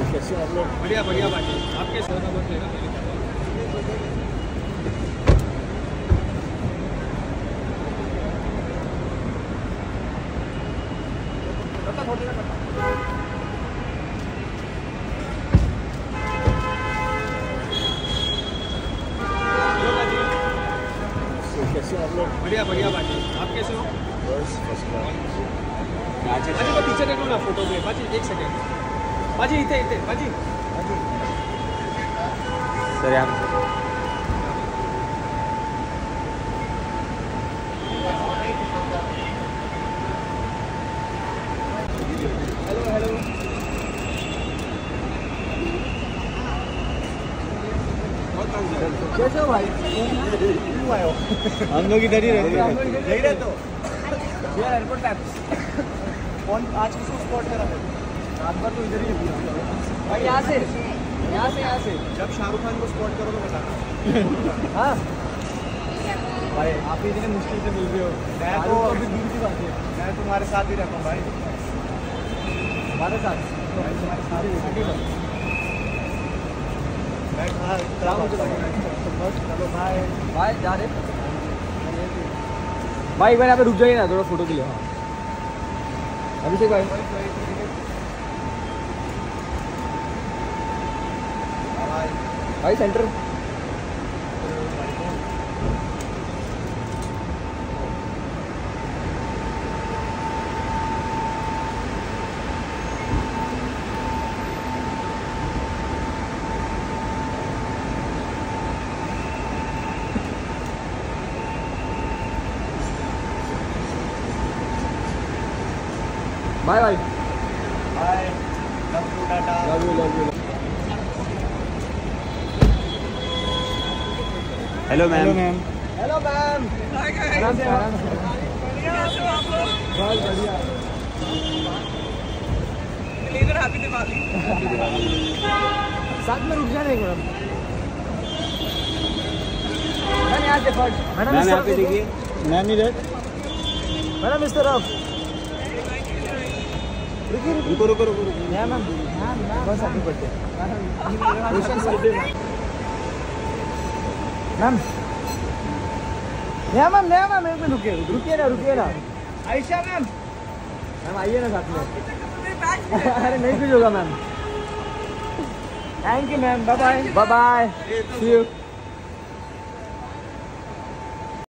बढ़िया बढ़िया बाकी आपके सौ का कैसे आप लोग बढ़िया बढ़िया बाजी आप कैसे हो बस फ़र्स्ट बाजी पीछे देखो ना फ़ोटो में। बाजी एक सेकंड बाजी इथे इथे बाजी. सर यार हेलो हेलो बहुत thanks यार। कैसे हो भाई क्यों आए हो। हम लोग इधर ही रहते। हैं यही रहते हो एयरपोर्ट कौन आज किसको स्पॉट करा है? रात भर तो इधर ही है भाई यहाँ से। यहाँ से यहाँ से। जब शाहरुख खान को स्पॉट करो तो बताना। हाँ। भाई आप इतने मुश्किल से मिल रहे हो। मैं तो- अभी दूर की बात है। मैं तुम्हारे साथ ही रहता हूँ भाई। हमारे साथ? तुम्हारे साथ ही मैं कहाँ को चलो भाई भाई जा रहे भाई एक बार यहाँ पे रुक जाइए ना थोड़ा फ़ोटो के लिए हाँ अभिषेक भाई भाई centre bye bye bye love you tata love you love you hello ma'am hello ma'am साथ में रुक जाने मैम मैडम मैम यहाँ पे देखिए। मैम इधर। मैडम इस तरफ़। रुको रुको रुको रुको। यहाँ मैम बस आगे बढ़ते ma'am. Ma'am ma'am ma'am ma'am, एक मिनट रुकिए रुकिए ना रुकिए ना। आयशा मैम। मैम, आइए ना साथ में। अरे, नहीं कुछ होगा ma'am. Thank you ma'am. Bye bye bye bye see you